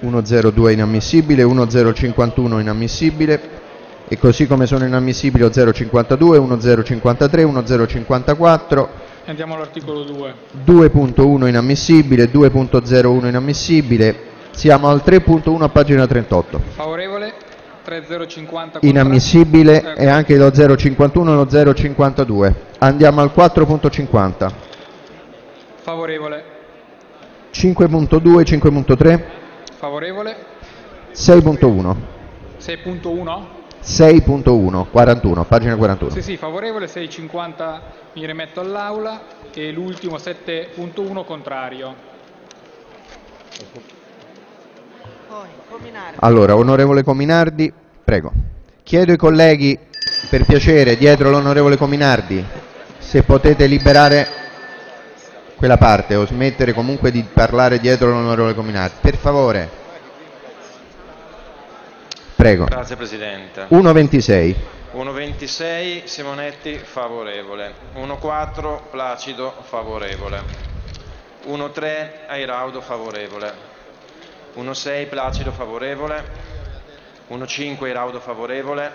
102 inammissibile, 1051 inammissibile e così come sono inammissibili 052, 1053, 1054, Andiamo all'articolo 2. 2.1 inammissibile, 2.01 inammissibile. Siamo al 3.1 a pagina 38. Favorevole? 3050 contra- Inammissibile Eh, e anche lo 051 e lo 052. Andiamo al 4.50. Favorevole? 5.2, 5.3, Favorevole? 6.1. 6.1? 6.1, 41, pagina 41. Sì, sì, favorevole 6.50 mi rimetto all'aula e l'ultimo 7.1 contrario. Allora, onorevole Cominardi, prego. Chiedo ai colleghi, per piacere, dietro l'onorevole Cominardi, se potete liberare quella parte o smettere comunque di parlare dietro l'onorevole Cominardi. Per favore. Prego. Grazie Presidente. 1.26. 1.26 Simonetti favorevole. 1.4 Placido favorevole. 1.3 Airaudo favorevole. 1.6 Placido favorevole. 1.5 Airaudo favorevole.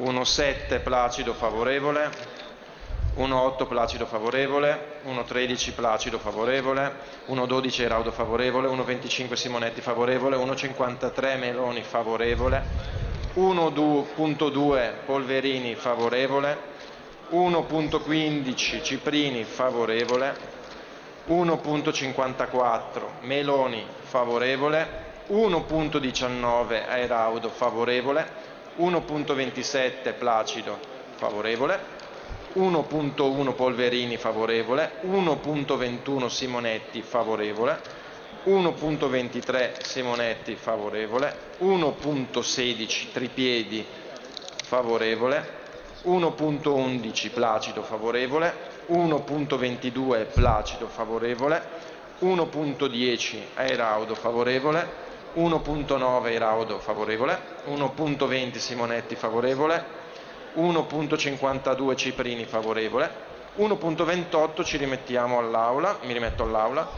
1.7 Placido favorevole. 1.8 Placido favorevole, 1.13 Placido favorevole, 1.12 Eraudo favorevole, 1.25 Simonetti favorevole, 1.53 Meloni favorevole, 1.2 Polverini favorevole, 1.15 Ciprini favorevole, 1.54 Meloni favorevole, 1.19 Aeraudo favorevole, 1.27 Placido favorevole, 1.1 Polverini favorevole, 1.21 Simonetti favorevole, 1.23 Simonetti favorevole, 1.16 Tripiedi favorevole, 1.11 Placido favorevole, 1.22 Placido favorevole, 1.10 Airaudo favorevole, 1.9 Airaudo favorevole, 1.20 Simonetti favorevole, 1.52 Ciprini favorevole, 1.28 ci rimettiamo all'aula, mi rimetto all'aula,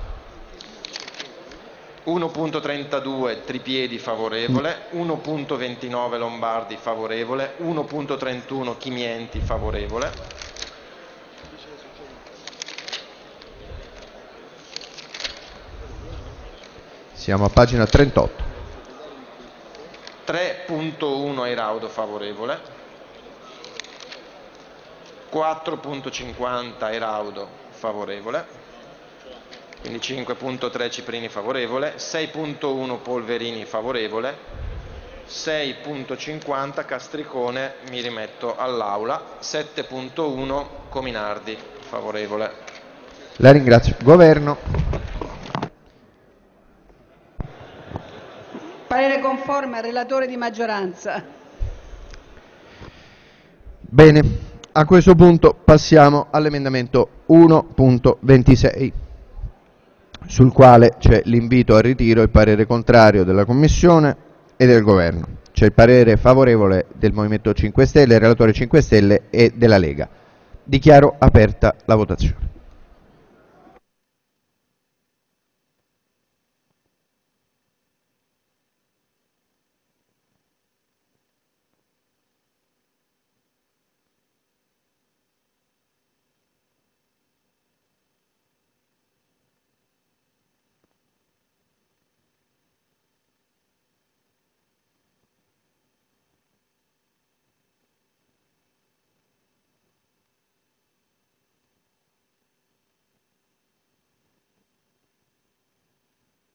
1.32 Tripiedi favorevole, 1.29 Lombardi favorevole, 1.31 Chimienti favorevole, Siamo a pagina 38. 3.1 Airaudo favorevole, 4.50 Eraudo favorevole, quindi 5.3 Ciprini favorevole, 6.1 Polverini favorevole, 6.50 Castricone mi rimetto all'aula, 7.1 Cominardi favorevole. La ringrazio. Governo. Parere conforme al relatore di maggioranza. Bene, a questo punto passiamo all'emendamento 1.26, sul quale c'è l'invito al ritiro e il parere contrario della Commissione e del Governo. C'è il parere favorevole del Movimento 5 Stelle, il relatore 5 Stelle e della Lega. Dichiaro aperta la votazione.